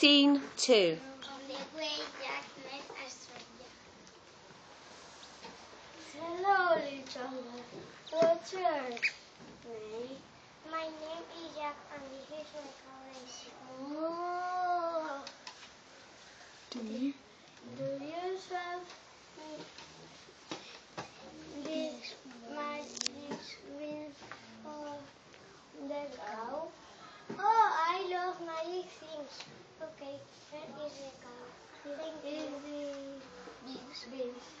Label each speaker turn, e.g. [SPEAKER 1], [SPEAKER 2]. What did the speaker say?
[SPEAKER 1] Scene two.
[SPEAKER 2] Hello, little What's your name?
[SPEAKER 3] My name is Jack and my.
[SPEAKER 2] Beans?